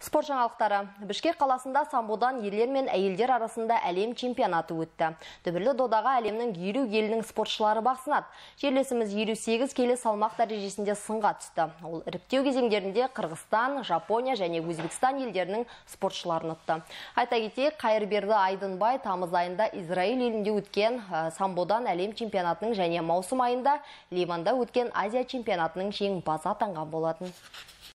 Спорт жаңалықтары. Бішкек қаласында самбодан ерлер мен әйелдер арасында әлем чемпионаты өтті. Дүбірлі додаға әлемнің еру елінің спортшылары бақсынады. Жерлесіміз 28 келі салмақ дәрежесінде сынға түсті. Ол іріктеу кезеңдерінде Қырғызстан, Жапония және Өзбекстан елдерінің спортшыларын ұтты. Айта кетейік, Қайырберді Айдынбай тамыз айында Израиль елінде өткен самбодан әлем чемпионатының және маусым айында Ливанда өткен Азия чемпионатының жеңімпазы атанған болатын.